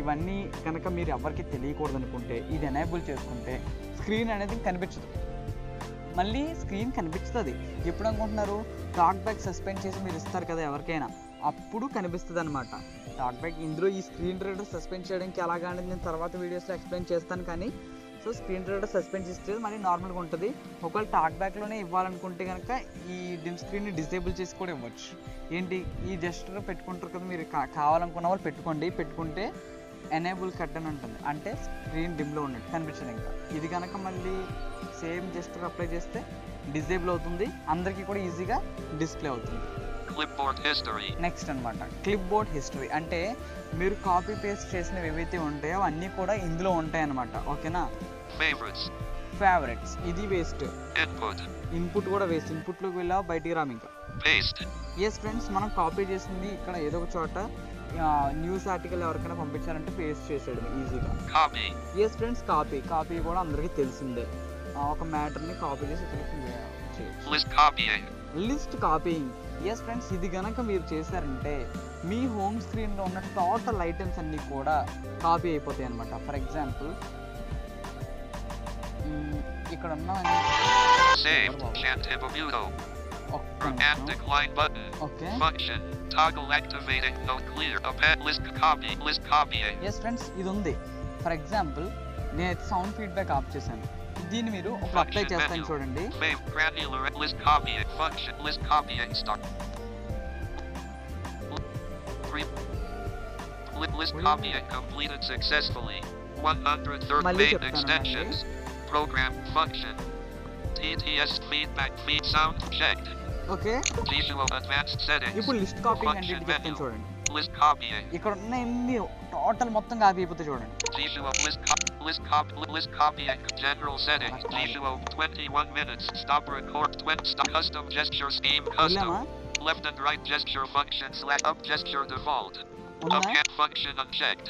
ఇవన్నీ కనుక మీరు ఎవరికి తెలియకూడదు అనుకుంటే ఇది ఎనేబుల్ చేసుకుంటే స్క్రీన్ అనేది కనిపించదు. మళ్ళీ స్క్రీన్ కనిపిస్తుంది ఎప్పుడు అనుకుంటున్నారు? టాక్ బ్యాక్ సస్పెండ్ చేసి మీరు ఇస్తారు కదా ఎవరికైనా. అప్పుడు కనిపిస్తుంది అనమాట టాక్ బ్యాక్ ఇందులో ఈ స్క్రీన్ రీడర్ సస్పెండ్ చేయడానికి ఎలాగా అనేది నేను తర్వాత వీడియోస్లో ఎక్స్ప్లెయిన్ చేస్తాను కానీ సో స్క్రీన్ రీడర్ సస్పెండ్ చేస్తే మళ్ళీ నార్మల్గా ఉంటుంది. ఒకవేళ టాక్ బ్యాక్లోనే ఇవ్వాలనుకుంటే కనుక ఈ డిమ్ స్క్రీన్ని డిసేబుల్ చేసి కూడా ఇవ్వచ్చు. ఏంటి? ఈ జస్టర్ పెట్టుకుంటారు కదా మీరు కావాలనుకున్న వాళ్ళు పెట్టుకోండి. పెట్టుకుంటే ఎనేబుల్ కట్ అని ఉంటుంది. అంటే స్క్రీన్ డిమ్లో ఉన్నట్టు కనిపించదు ఇంకా. ఇది కనుక మళ్ళీ సేమ్ జస్టర్ అప్లై చేస్తే డిజేబుల్ అవుతుంది. అందరికీ కూడా ఈజీగా డిస్ప్లే అవుతుంది. History. నెక్స్ట్ అనమాట క్లిప్ బోర్డ్ హిస్టరీ అంటే మీరు కాపీ పేస్ట్ చేసినవి ఏవైతే ఉంటాయో అవన్నీ కూడా ఇందులో ఉంటాయి అనమాట ఓకేనా? Favorites. ఫేవరెట్స్ ఇది వేస్ట్ Input. ఇన్పుట్ కూడా వేస్ట్ ఇన్పుట్లోకి వెళ్ళా బయటికి రాము ఇంకా? Paste. ఎస్ ఫ్రెండ్స్ మనం కాపీ చేసింది ఇక్కడ ఏదో ఒక చోట న్యూస్ ఆర్టికల్ ఎవరికైనా పంపించాలంటే పేస్ట్ చేసాడు ఈజీగా Copy. Yes friends copy copy కూడా అందరికీ తెలిసిందే. ఒక మ్యాటర్ని కాపీ చేసి. లిస్ట్ కాపీయింగ్ ఎస్ ఫ్రెండ్స్ ఇది గనక మీరు చేశారంటే మీ హోమ్ స్క్రీన్లో ఉన్న టోటల్ ఐటమ్స్ అన్నీ కూడా కాపీ అయిపోతాయి అనమాట ఫర్ ఎగ్జాంపుల్ ఇక్కడ ఉన్న Saved. Chantibamudo. ఒక్క And decline button. Okay Function. Toggle activating no clear. Append list copy. List copying. Yes friends ఇది ఉంది ఫర్ ఎగ్జాంపుల్ నేనైతే సౌండ్ ఫీడ్బ్యాక్ ఆఫ్ చేశాను దీన్ని మీరు ఒక అప్లై Function చేస్తాను menu. చూడండి Fave granular list copying. Function. List copying. Start. Pre- Li- List Wait. copying completed successfully. 103rd మళ్ళీ main చెప్తాను extensions. Program function. TTS feedback feed sound checked. Okay Visual advanced settings. ఇప్పుడు లిస్ట్ కాపీయింగ్ అంటే Function ఏంటి చెప్తాను menu. చూడండి List copying. ఇక్కడ ఉన్న ఎన్ని టోటల్ మొత్తం కాపీ అయిపోతే చూడండి Visual list cop list cop list copying general settings. That's fine. Visual 21 minutes. Stop record 20 stop custom gesture scheme custom. వెళ్ళామా Left and right gesture function slash up gesture default. ఉందా Append function unchecked.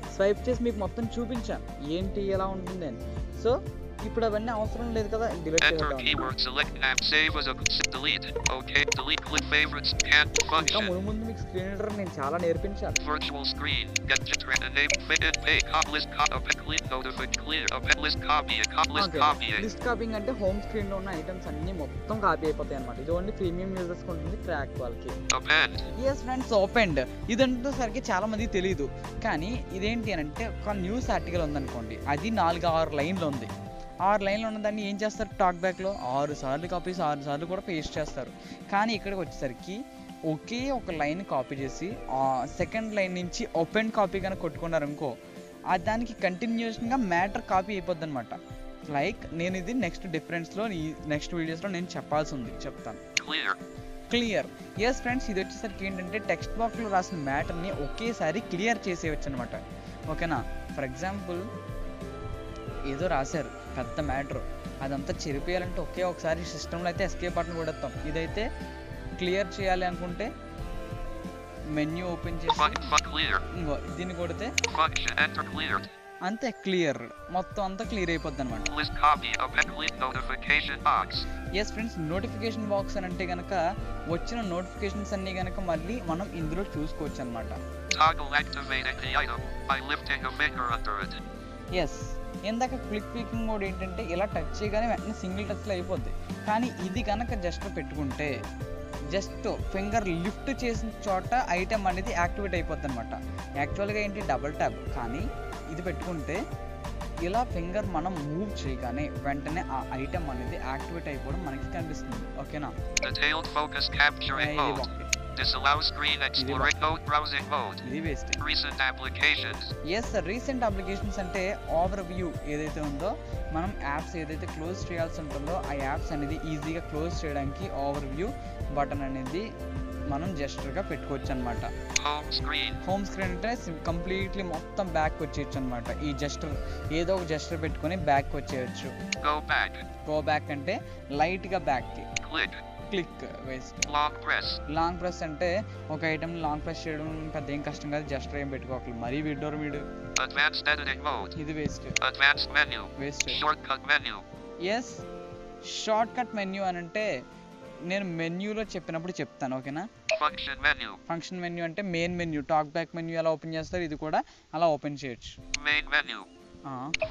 clipboard swipe చేసి మీకు మొత్తం చూపించాను. ఏంటి ఎలా ఉంటుంది అని. సో ఇప్పుడు అవన్నీ అవసరం లేదు కదా డిలీట్ మీకు స్క్రీన్ రీడర్ నేను చాలా నేర్పించాను. అంటే హోమ్ స్క్రీన్లో ఉన్న ఐటమ్స్ అన్ని మొత్తం కాపీ అయిపోతాయి అనమాట ఇది ఓన్లీ ప్రీమియం యూజర్స్ ఉంటుంది ట్రాక్ వాళ్ళకి. ఎస్ ఫ్రెండ్స్ ఓపెండ్ ఇది అంటేసరికి చాలా మంది తెలియదు కానీ ఇదేంటి అని అంటే ఒక న్యూస్ ఆర్టికల్ ఉంది అనుకోండి అది నాలుగు ఆరు లైన్లు ఉంది. ఆరు లైన్లు ఉన్న దాన్ని ఏం చేస్తారు టాక్ బ్యాక్లో? ఆరు సార్లు కాపీస్ ఆరు సార్లు కూడా పేస్ట్ చేస్తారు. కానీ ఇక్కడికి వచ్చేసరికి ఒకే ఒక లైన్ కాపీ చేసి సెకండ్ లైన్ నుంచి ఓపెన్ కాపీ కనుక కొట్టుకున్నారు అనుకో ఆ దానికి కంటిన్యూషన్గా మ్యాటర్ కాపీ అయిపోద్ది అనమాట లైక్ నేను ఇది నెక్స్ట్ డిఫరెన్స్లో ఈ నెక్స్ట్ వీడియోస్లో నేను చెప్పాల్సి ఉంది చెప్తాను. క్లియర్. ఎస్ ఫ్రెండ్స్ ఇది వచ్చేసరికి ఏంటంటే టెక్స్ట్ బాక్స్లో రాసిన మ్యాటర్ని ఒకేసారి క్లియర్ చేసేయచ్చు అనమాట ఓకేనా? ఫర్ ఎగ్జాంపుల్ ఏదో రాశారు. పెద్ద మ్యాటర్ అదంతా చెరిపేయాలంటే ఒకే ఒకసారి సిస్టంలో అయితే ఎస్కేప్ బటన్ కొడతాం ఇదైతే క్లియర్ చేయాలి అనుకుంటే మెన్యూ ఓపెన్ చేసి. ఇంకో దీన్ని కొడితే. అంతే క్లియర్ మొత్తం అంతా క్లియర్ అయిపోద్ది అనమాట. ఎస్ ఫ్రెండ్స్ నోటిఫికేషన్ బాక్స్ అని అంటే కనుక వచ్చిన నోటిఫికేషన్స్ అన్నీ కనుక మళ్ళీ మనం ఇందులో చూసుకోవచ్చు అనమాట. ఎస్ ఇందాక క్లిక్ క్లికింగ్ మోడ్ ఏంటంటే ఇలా టచ్ చేయగానే వెంటనే సింగిల్ టచ్లో అయిపోద్ది. కానీ ఇది కనుక జస్ట్ పెట్టుకుంటే జస్ట్ ఫింగర్ లిఫ్ట్ చేసిన చోట ఐటెం అనేది యాక్టివేట్ అయిపోద్ది అనమాట యాక్చువల్గా ఏంటి? డబుల్ ట్యాప్ కానీ ఇది పెట్టుకుంటే ఇలా ఫింగర్ మనం మూవ్ చేయగానే వెంటనే ఆ ఐటెం అనేది యాక్టివేట్ అయిపోవడం మనకి కనిపిస్తుంది. ఓకేనా? Disallow screen exploring mode browsing mode. ఇది waste Recent applications. Yes recent applications అంటే ఓవర్ వ్యూ ఏదైతే ఉందో మనం యాప్స్ ఏదైతే క్లోజ్ చేయాల్సి ఉంటుందో ఆ యాప్స్ అనేది ఈజీగా క్లోజ్ చేయడానికి ఓవర్ వ్యూ బటన్ అనేది మనం జస్టర్గా పెట్టుకోవచ్చు అనమాట. హోమ్ స్క్రీన్ అంటే కంప్లీట్లీ మొత్తం బ్యాక్ వచ్చేయచ్చు అనమాట ఈ జస్టర్ ఏదో ఒక జస్టర్ పెట్టుకొని బ్యాక్ వచ్చేయచ్చు. గో బ్యాక్ అంటే లైట్గా బ్యాక్కి Click. Click waste Long press. Long press అంటే ఒక ఐటమ్ లాంగ్ ప్రెస్ చేయడం పెద్ద ఏం కష్టం కాదు జస్టర్ ఏం పెట్టుకోవాలి మరీ విడ్డోర్ వీడు mode. ఇది waste Advanced menu. Waste Shortcut menu. Yes shortcut menu అని అంటే నేను మెన్యూలో చెప్పినప్పుడు చెప్తాను ఓకేనా Function menu. ఫంక్షన్ మెన్యూ అంటే main menu talk back menu ఎలా ఓపెన్ చేస్తారు ఇది కూడా అలా ఓపెన్ చేయొచ్చు Main menu.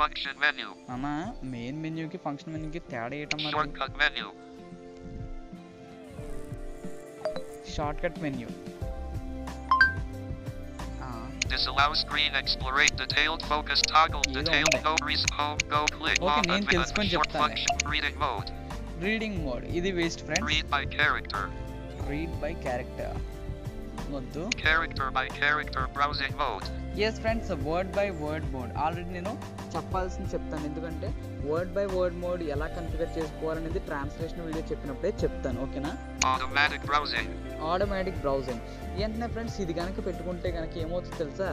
Function menu. అన్న మెయిన్ మెన్యూకి ఫంక్షన్ మెన్యూకి తేడా వేయటం Shortcut menu. Shortcut menu Disallow screen exploration. Detailed focus toggle. ఏదో Detailed ఉంది. go reason home go click. Okay, Off నేను advanced తెలుసుకొని short చెప్తాను. function. Reading mode. Reading mode ఇది waste friends Read by character. Read by character వద్దు Character by character browsing mode. Yes friends word by word mode already నేను చెప్పాల్సింది చెప్తాను. ఎందుకంటే వర్డ్ బై వర్డ్ మోడ్ ఎలా కన్ఫిగర్ చేసుకోవాలనేది ట్రాన్స్లేషన్ వీడియో చెప్పినప్పుడే చెప్తాను. ఓకేనా? Automatic browsing. ఆటోమేటిక్ బ్రౌజింగ్ ఏంటంటే ఫ్రెండ్స్ ఇది కనుక పెట్టుకుంటే కనుక ఏమవుతుందో తెలుసా?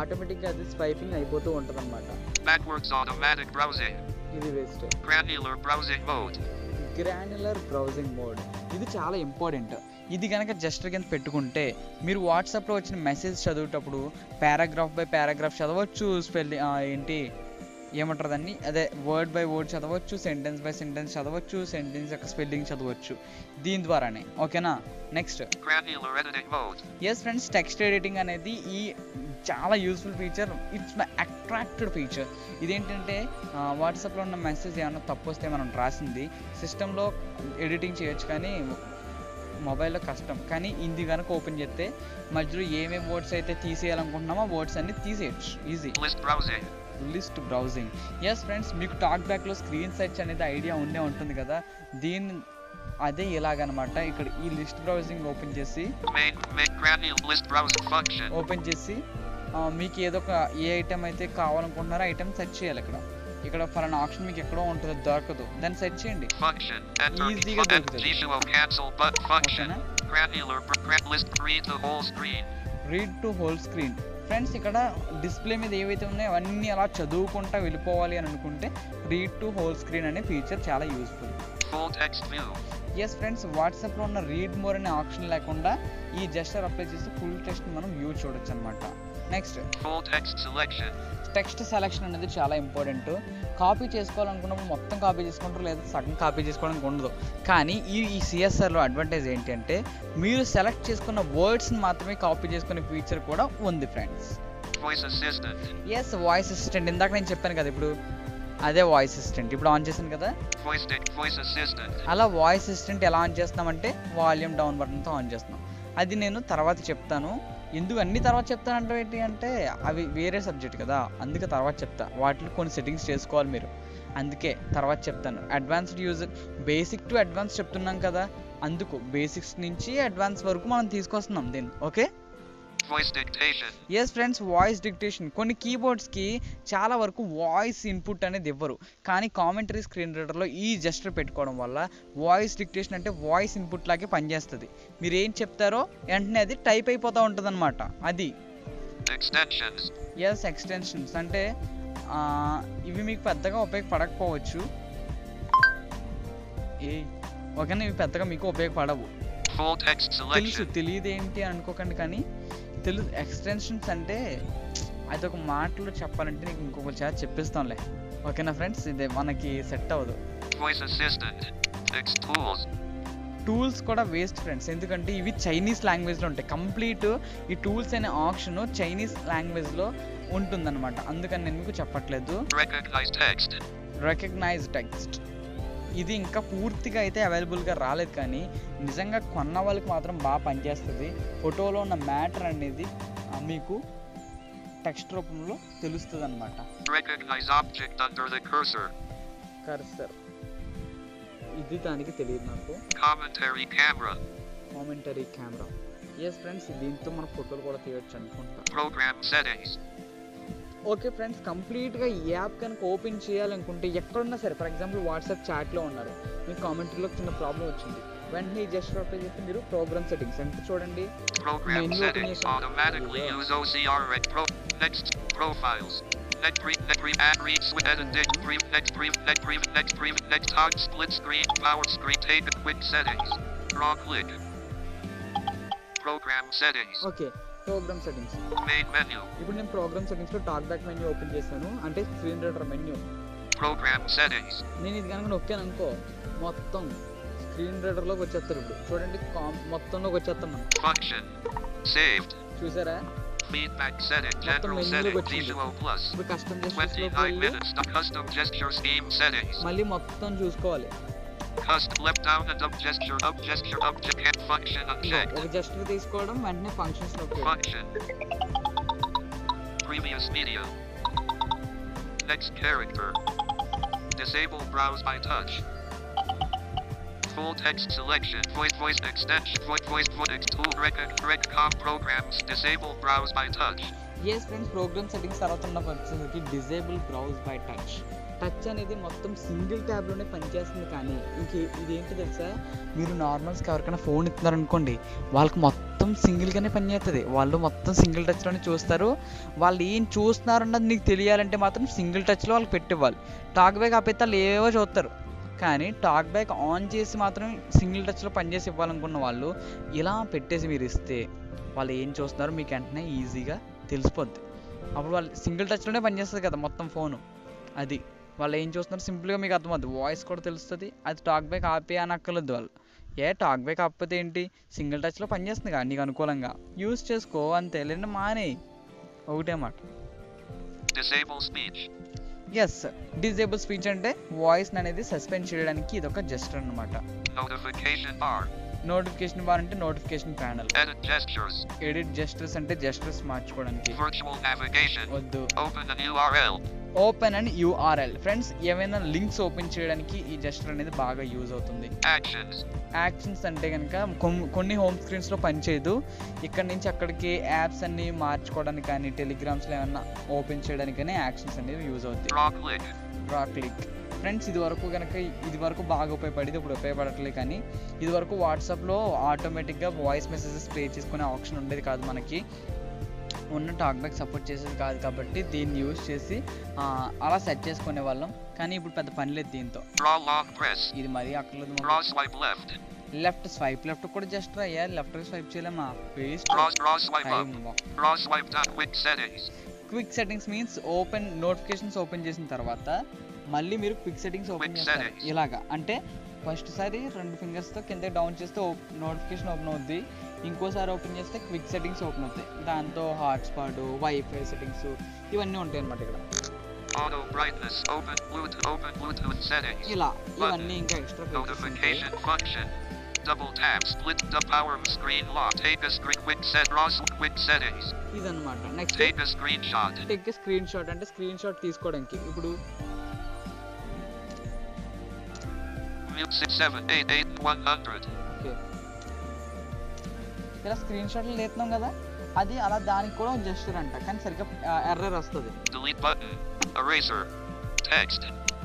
ఆటోమేటిక్గా అది స్వైపింగ్ అయిపోతూ ఉంటుంది అనమాట Backwards automatic browsing. ఇది waste Granular browsing mode. Granular browsing mode ఇది చాలా ఇంపార్టెంట్ ఇది కనుక జస్ట్ కింద పెట్టుకుంటే మీరు వాట్సాప్లో వచ్చిన మెసేజ్ చదివేటప్పుడు పారాగ్రాఫ్ బై పారాగ్రాఫ్ చదవచ్చు స్పెల్ ఏంటి? ఏమంటారు దాన్ని? అదే వర్డ్ బై వర్డ్ చదవచ్చు సెంటెన్స్ బై సెంటెన్స్ చదవచ్చు సెంటెన్స్ యొక్క స్పెల్లింగ్ చదవచ్చు. దీని ద్వారానే. ఓకేనా? Next. Yes friends text editing అనేది ఈ చాలా useful feature it's my attracted feature ఇదేంటంటే వాట్సాప్లో ఉన్న మెసేజ్ ఏమైనా తప్పు వస్తే మనం రాసింది. సిస్టంలో ఎడిటింగ్ చేయొచ్చు కానీ మొబైల్లో కష్టం. కానీ ఇది కనుక ఓపెన్ చేస్తే మధ్యలో ఏమేమి వర్డ్స్ అయితే తీసేయాలనుకుంటున్నామో వర్డ్స్ అన్ని తీసేయచ్చు. Easy. List browsing yes friends మీకు టాక్ బ్యాక్లో స్క్రీన్ సెర్చ్ అనేది ఐడియా ఉండే ఉంటుంది కదా. దీని అదే ఇలాగనమాట. ఇక్కడ ఈ లిస్ట్ బ్రౌజింగ్ ఓపెన్ చేసి. ఓపెన్ చేసి మీకు ఏదో ఒక ఏ ఐటెం అయితే కావాలనుకుంటున్నారో ఐటెం సెర్చ్ చేయాలి ఇక్కడ. ఇక్కడ ఫలానా ఆప్షన్ మీకు ఎక్కడో ఉంటుంది దొరకదు దాన్ని సెర్చ్ చేయండి Function. Enter. Easy Fun- గా and దొరుకుతుంది. G2O cancel but function. ఓకేనా Granular br- gra- list read the whole screen. Read to whole screen friends ఇక్కడ డిస్ప్లే మీద ఏవైతే ఉన్నాయో అవన్నీ అలా చదువుకుంటా వెళ్ళిపోవాలి అని అనుకుంటే రీడ్ టు హోల్ స్క్రీన్ అనే ఫీచర్ చాలా యూస్ఫుల్. ఎస్ ఫ్రెండ్స్ వాట్సాప్లో ఉన్న రీడ్ మోర్ అనే ఆప్షన్ లేకుండా ఈ జస్టర్ అప్లై చేసి ఫుల్ టెక్స్ట్ మనం వ్యూ చూడొచ్చు అనమాట నెక్స్ట్. టెక్స్ట్ సెలెక్షన్ అనేది చాలా ఇంపార్టెంట్ కాపీ చేసుకోవాలనుకున్నప్పుడు మొత్తం కాపీ చేసుకుంటారు లేదా సగం కాపీ చేసుకోవడానికి ఉండదు. కానీ ఈ ఈ సిఎస్ఆర్లో అడ్వాంటేజ్ ఏంటి అంటే మీరు సెలెక్ట్ చేసుకున్న వర్డ్స్ని మాత్రమే కాపీ చేసుకునే ఫీచర్ కూడా ఉంది ఫ్రెండ్స్. ఎస్ వాయిస్ అసిస్టెంట్ ఇందాక నేను చెప్పాను కదా ఇప్పుడు. అదే వాయిస్ అసిస్టెంట్ ఇప్పుడు ఆన్ చేశాను కదా. అలా వాయిస్ అసిస్టెంట్ ఎలా ఆన్ చేస్తామంటే వాల్యూమ్ డౌన్ బటన్తో ఆన్ చేస్తున్నాం అది నేను తర్వాత చెప్తాను. ఎందుకు అన్ని తర్వాత చెప్తానంటే ఏంటి అంటే అవి వేరే సబ్జెక్ట్ కదా అందుకే తర్వాత చెప్తా. వాటిలో కొన్ని సెట్టింగ్స్ చేసుకోవాలి మీరు. అందుకే తర్వాత చెప్తాను. Advanced user basic to advance చెప్తున్నాం కదా అందుకు బేసిక్స్ నుంచి అడ్వాన్స్ వరకు మనం తీసుకొస్తున్నాం దీన్ని okay? Yes friends voice dictation కొన్ని కీబోర్డ్స్కి చాలా వరకు వాయిస్ ఇన్పుట్ అనేది ఇవ్వరు. కానీ కామెంటరీ స్క్రీన్ రీడర్లో ఈ జస్టర్ పెట్టుకోవడం వల్ల వాయిస్ డిక్టేషన్ అంటే వాయిస్ ఇన్పుట్ లాగే పనిచేస్తుంది. మీరు ఏం చెప్తారో వెంటనే అది టైప్ అయిపోతూ ఉంటుంది అది. Extensions. ఎస్ ఎక్స్టెన్షన్స్ అంటే ఇవి మీకు పెద్దగా ఉపయోగపడకపోవచ్చు. ఏ ఓకేనా ఇవి పెద్దగా మీకు ఉపయోగపడవు. తెలుసు. తెలియదు ఏంటి అనుకోకండి కానీ తెలుసు ఎక్స్టెన్షన్స్ అంటే అది ఒక మాటలో చెప్పాలంటే నీకు ఇంకొక చేత చెప్పిస్తాంలే ఓకేనా ఫ్రెండ్స్ ఇది మనకి సెట్ అవ్వదు. టూల్స్ కూడా వేస్ట్ ఫ్రెండ్స్ ఎందుకంటే ఇవి చైనీస్ లాంగ్వేజ్లో ఉంటాయి. కంప్లీట్ ఈ టూల్స్ అనే ఆప్షన్ చైనీస్ లాంగ్వేజ్లో ఉంటుందన్నమాట. అందుకని నేను మీకు చెప్పట్లేదు. రికగ్నైజ్ టెక్స్ట్ ఇది ఇంకా పూర్తిగా అయితే అవైలబుల్గా రాలేదు కానీ నిజంగా కొన్న వాళ్ళకి మాత్రం బాగా పనిచేస్తుంది ఫోటోలో ఉన్న మ్యాటర్ అనేది మీకు టెక్స్ట్ రూపంలో తెలుస్తుంది అనమాట. కర్సర్ ఇది దానికి తెలియదు నాకు. కామెంటరీ కెమెరా ఎస్ ఫ్రెండ్స్ దీంతో మన ఫోటోలు కూడా తీయొచ్చు అనుకుంటా. ఓకే ఫ్రెండ్స్ కంప్లీట్గా ఈ యాప్ కనుక ఓపెన్ చేయాలనుకుంటే ఎక్కడున్నా సరే ఫర్ ఎగ్జాంపుల్ వాట్సాప్ చాట్లో ఉన్నారు మీకు కామెంటరీలో చిన్న ప్రాబ్లం వచ్చింది వెంటనే జస్ట్ అప్లై చేస్తే మీరు ప్రోగ్రామ్ సెట్టింగ్స్ అంటే చూడండి. Next pre next pre add read switch edit dig pre next pre next pre next pre next hard split screen power screen take quick settings. Draw click. Program settings. Okay program settings. ఇప్పుడు నేను ప్రోగ్రామ్ సెట్టింగ్స్లో టాక్ బ్యాక్ మెన్యూ ఓపెన్ చేశాను అంటే screen reader menu Program settings. నేను ఇది కనుక నొక్కాను అనుకో మొత్తం స్క్రీన్ రీడర్లోకి వచ్చేస్తారు ఇప్పుడు చూడండి మొత్తంలోకి వచ్చేస్తాం మనం Function. Saved. చూసారా Feedback setting. General menu setting. look వచ్చింది. G2O plus. ఇప్పుడు కస్టమ్ జస్టిస్లోకి 29 వెళ్ళి minutes. The custom gesture scheme settings. మళ్ళీ మొత్తం చూసుకోవాలి Custom left down and up gesture up gesture up ge- can function ఇదిగో, unchecked. ఒక జస్ట్ తీసుకోవడం వెంటనే functions నొక్కేయడం Function. Previous media. Next character. Disable browse by touch. Full text selection. Voice voice extension. Voice voice voice tool rec rec com programs. Disable browse by touch. Yes friends program settings తర్వాత ఉన్న వచ్చేసరికి disable browse by touch Touch అనేది మొత్తం సింగిల్ ట్యాబ్లోనే పనిచేస్తుంది కానీ ఇంక ఇదేంటి తెలుసా? మీరు నార్మల్స్కి ఎవరికైనా ఫోన్ ఇస్తున్నారనుకోండి వాళ్ళకి మొత్తం సింగిల్గానే పనిచేస్తుంది వాళ్ళు మొత్తం సింగిల్ టచ్లోనే చూస్తారు. వాళ్ళు ఏం చూస్తున్నారన్నది నీకు తెలియాలంటే మాత్రం సింగిల్ టచ్లో వాళ్ళకి పెట్టివ్వాలి. టాక్ బ్యాక్ ఆపేస్తే వాళ్ళు ఏవో చూస్తారు. కానీ టాక్ బ్యాక్ ఆన్ చేసి మాత్రం సింగిల్ టచ్లో పనిచేసి ఇవ్వాలనుకున్న వాళ్ళు ఇలా పెట్టేసి మీరు ఇస్తే వాళ్ళు ఏం చూస్తున్నారో మీకు వెంటనే ఈజీగా తెలిసిపోద్ది. అప్పుడు వాళ్ళు సింగిల్ టచ్లోనే పనిచేస్తుంది కదా మొత్తం ఫోను అది. వాళ్ళు ఏం చూస్తున్నారు? సింపుల్గా మీకు అర్థమవుతుంది వాయిస్ కూడా తెలుస్తుంది. అది టాక్ బ్యాక్ ఆపే అని అక్కర్లేదు వాళ్ళు. ఏ టాక్ బ్యాక్ ఆపకపోతే ఏంటి? సింగిల్ టచ్లో పనిచేస్తుంది కదా నీకు అనుకూలంగా. యూస్ చేసుకో అంతే. లేదంటే మానే. ఒకటే మాట. ఎస్ డిజేబుల్ స్పీచ్ అంటే వాయిస్ అనేది సస్పెండ్ చేయడానికి ఇది ఒక జస్టర్ అనమాట. నోటిఫికేషన్ బార్ అంటే నోటిఫికేషన్ ప్యానల్. ఎడిట్ జస్టర్స్ అంటే జస్టర్స్ మార్చుకోవడానికి. వద్దు. Open and URL. ఫ్రెండ్స్ ఏమైనా లింక్స్ ఓపెన్ చేయడానికి ఈ జస్టర్ అనేది బాగా యూజ్ అవుతుంది. యాక్షన్స్ అంటే కనుక కొన్ని హోమ్ స్క్రీన్స్లో పనిచేయదు ఇక్కడ నుంచి అక్కడికి యాప్స్ అన్ని మార్చుకోవడానికి కానీ టెలిగ్రామ్స్లో ఏమన్నా ఓపెన్ చేయడానికి కానీ యాక్షన్స్ అనేవి యూజ్ అవుతాయి. క్లిక్ ఫ్రెండ్స్ ఇది వరకు కనుక ఇది వరకు బాగా ఉపయోగపడేది ఇప్పుడు ఉపయోగపడట్లేదు కానీ ఇది వరకు వాట్సాప్లో ఆటోమేటిక్గా వాయిస్ మెసేజెస్ ప్లే చేసుకునే ఆప్షన్ ఉండేది కాదు మనకి. ఉన్న టాక్ బ్యాక్ సపోర్ట్ చేసేది కాదు కాబట్టి దీన్ని యూజ్ చేసి అలా సెట్ చేసుకునే వాళ్ళం. కానీ ఇప్పుడు పెద్ద పని లేదు దీంతో. ఇది మరీ అక్కర్లేదు. లెఫ్ట్ స్వైప్ లెఫ్ట్ కూడా జస్ట్ అయ్యా లెఫ్ట్ స్వైప్ చేయలేమా. Quick settings means open notifications open చేసిన తర్వాత మళ్ళీ మీరు క్విక్ సెట్టింగ్స్ ఓపెన్ చేస్తారు. ఇలాగా. అంటే ఫస్ట్ సారి రెండు ఫింగర్స్తో కింద డౌన్ చేస్తే నోటిఫికేషన్ ఓపెన్ అవుద్ది. ఇంకోసారి ఓపెన్ చేస్తే క్విక్ సెట్టింగ్స్ ఓపెన్ అవుతాయి దాంతో హాట్స్పాట్ వైఫై సెట్టింగ్స్ ఇవన్నీ ఉంటాయి అన్నమాట ఇక్కడ Auto brightness. Open Bluetooth. Open Bluetooth settings. ఇలా ఇవన్నీ ఇంకా extra Notification function. Double tap. Split the power screen lock. Take a screen. Quick set. Draw s- quick settings. ఇదన్నమాట next Take a screenshot. Take screenshot అంటే స్క్రీన్ షాట్ తీసుకోవడానికి ఇప్పుడు Mute six seven eight eight one hundred. Okay ఇలా స్క్రీన్ షాట్లు తీస్తున్నాం కదా అది అలా దానికి కూడా జస్టర్ అంట కానీ సరిగ్గా ఎర్రర్ వస్తుంది button. Eraser. Text.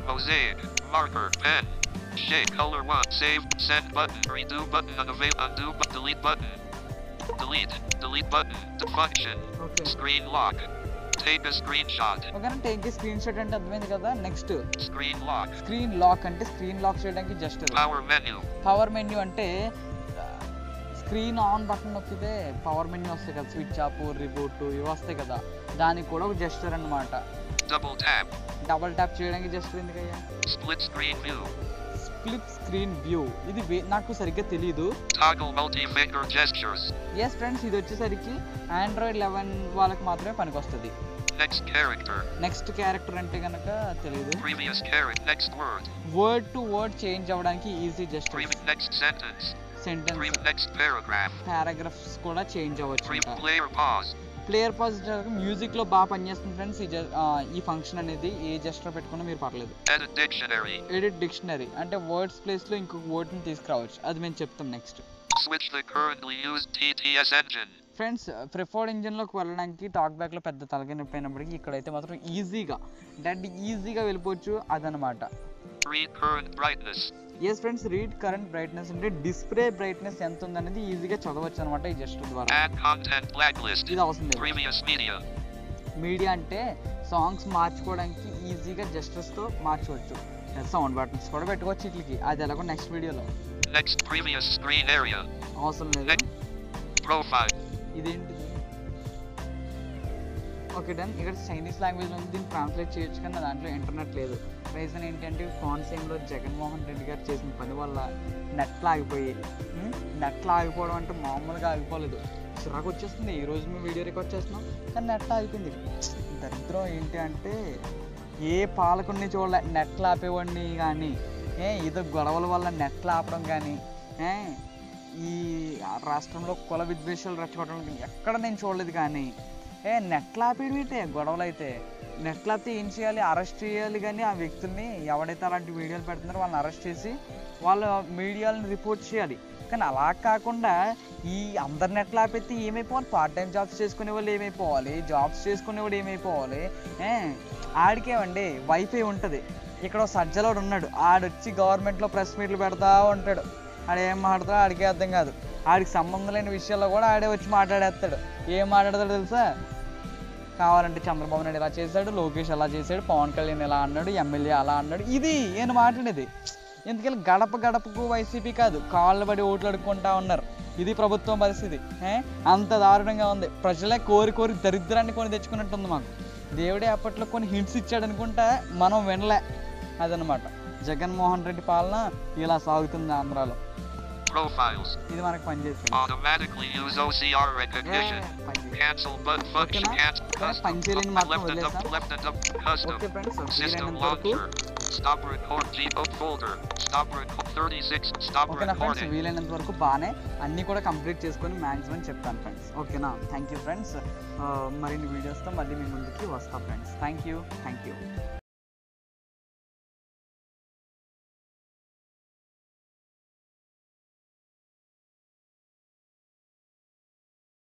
Mosaic. Marker. Pen. Shape. Color 1. Save. Send button. Redo button. Unavail. Undo. But delete button. Delete. Delete button. The function. Okay Screen lock. Take a screenshot. ఓకేనా టేక్ స్క్రీన్ షాట్ అంటే అర్థమైంది కదా next Screen lock. Screen lock అంటే స్క్రీన్ లాక్ చేయడానికి just Power menu. Power menu అంటే స్క్రీన్ ఆన్ బటన్ నొక్కితే పవర్ మెన్యూ వస్తాయి కదా స్విచ్ ఆఫ్ రిబూట్ ఇవి వస్తాయి కదా దానికి కూడా ఒక జస్టర్ అన్నమాట Double tap. డబల్ ట్యాప్ చేయడానికి జస్టర్ ఎందుకయ్యా Split screen view. Split screen view ఇది నాకు సరిగ్గా తెలియదు. ఎస్ ఫ్రెండ్స్ ఇది వచ్చేసరికి ఆండ్రాయిడ్ లెవెన్ వాళ్ళకి మాత్రమే పనికొస్తుంది Next character. నెక్స్ట్ క్యారెక్టర్ అంటే కనుక తెలియదు Previous character. Next word. Word to word change అవ్వడానికి easy just sentence. Pre- sentence. Paragraphs కూడా చేంజ్ అవ్వచ్చు. ప్లేయర్ పాజిటివ్ మ్యూజిక్లో బాగా పనిచేస్తుంది ఫ్రెండ్స్ ఈ ఈ ఫంక్షన్ అనేది ఏ జస్టర్ పెట్టుకున్నా మీరు పర్లేదు. ఎడిట్ డిక్షనరీ అంటే వర్డ్స్ ప్లేస్లో ఇంకొక word ని తీసుకురావచ్చు అది మేము చెప్తాం నెక్స్ట్. ఫ్రెండ్స్ ప్రిఫర్డ్ ఇంజిన్లోకి వెళ్ళడానికి టాక్ బ్యాక్లో పెద్ద తలకి నొప్పి అయినప్పటికీ ఇక్కడైతే మాత్రం ఈజీగా డైరెక్ట్ ఈజీగా వెళ్ళిపోవచ్చు అదనమాట. Yes friends read current brightness అంటే డిస్ప్లే బ్రైట్నెస్ ఎంత ఉందనేది ఈజీగా చదవచ్చు అనమాట ఈ జస్ట్ ద్వారా. ఇది అవసరం లేదు. మీడియా అంటే సాంగ్స్ మార్చుకోవడానికి ఈజీగా జస్టర్స్తో మార్చవచ్చు సౌండ్ బటన్స్ కూడా పెట్టుకోవచ్చు వీటికి అది ఎలాగో నెక్స్ట్ వీడియోలో Next previous screen area. అవసరం లేదు. Profile. ఇదేంటి ఓకే డన్ ఇక్కడ చైనీస్ లాంగ్వేజ్ ఉంది దీన్ని ట్రాన్స్లేట్ చేయొచ్చు కానీ దాంట్లో ఇంటర్నెట్ లేదు రీజన్ ఏంటంటే కోనసీమలో జగన్మోహన్ రెడ్డి గారు చేసిన పని వల్ల నెట్లు ఆగిపోయి నెట్లు ఆగిపోవడం అంటే మామూలుగా ఆగిపోలేదు. చిరాకు వచ్చేస్తుంది. ఈ రోజు మేము వీడియో రికార్డ్ చేస్తున్నాం. కానీ నెట్ ఆగిపోయింది. దరిద్రం ఏంటి అంటే ఏ పాలకుడిని చూడలే. నెట్లు ఆపేవాడిని కానీ ఏ ఏదో గొడవల వల్ల నెట్లు ఆపడం కానీ ఏ? ఈ రాష్ట్రంలో కుల విద్వేషాలు రెచ్చగొట్టడం ఎక్కడ నేను చూడలేదు కానీ ఏ నెట్లు ఆపేయడమేంటి గొడవలు అయితే నెట్లు ఏం చేయాలి? అరెస్ట్ చేయాలి కానీ ఆ వ్యక్తుల్ని ఎవడైతే అలాంటి వీడియోలు పెడుతున్నారో వాళ్ళని అరెస్ట్ చేసి వాళ్ళ మీడియాలను రిపోర్ట్ చేయాలి. కానీ అలా కాకుండా ఈ అందరి నెట్లు ఆపేస్తే ఏమైపోవాలి? పార్ట్ టైం జాబ్స్ చేసుకునే వాళ్ళు ఏమైపోవాలి? జాబ్స్ చేసుకునే వాడు ఏమైపోవాలి? ఆడికేమండి? వైఫై ఉంటుంది. ఇక్కడ సజ్జలోడు ఉన్నాడు. ఆడొచ్చి గవర్నమెంట్లో ప్రెస్ మీట్లు పెడతా ఉంటాడు. ఆడు ఏం మాట్లాడతాడో ఆడికే అర్థం కాదు. ఆడికి సంబంధం లేని విషయాల్లో కూడా ఆడే వచ్చి మాట్లాడేస్తాడు. ఏం మాట్లాడతాడు తెలుసా? కావాలంటే చంద్రబాబు నాయుడు ఇలా చేశాడు లోకేష్ అలా చేశాడు పవన్ కళ్యాణ్ ఇలా అన్నాడు ఎమ్మెల్యే అలా అన్నాడు ఇది నేను మాట్లాడేది ఎందుకంటే గడప గడపకు వైసీపీ కాదు కాళ్ళు పడి ఓట్లు అడుక్కుంటా ఉన్నారు. ఇది ప్రభుత్వం పరిస్థితి? అంత దారుణంగా ఉంది. ప్రజలే కోరి కోరి దరిద్రాన్ని కొని తెచ్చుకున్నట్టుంది మాకు. దేవుడే అప్పట్లో కొన్ని హింట్స్ ఇచ్చాడు అనుకుంటా మనం వినలే. అదనమాట జగన్మోహన్ రెడ్డి పాలన ఇలా సాగుతుంది ఆంధ్రాలో. Profiles. ఇది మనకు పనిచేస్తుంది Automatically use OCR recognition. Cancel but function Okay, cancel. మాత్రం వదిలేసా? ఓకే ఫ్రెండ్స్ వీలైనంత వరకు launcher. stop record G folder. Stop record 36 stop ఓకేనా ఫ్రెండ్స్ వీలైనంత వరకు బాగానే అన్నీ కూడా కంప్లీట్ చేసుకొని మ్యాక్సిమం చెప్తాను ఫ్రెండ్స్ ఓకేనా? థ్యాంక్ యూ ఫ్రెండ్స్ మరిన్ని వీడియోస్తో మళ్ళీ మీ ముందుకి వస్తాం friends thank you thank you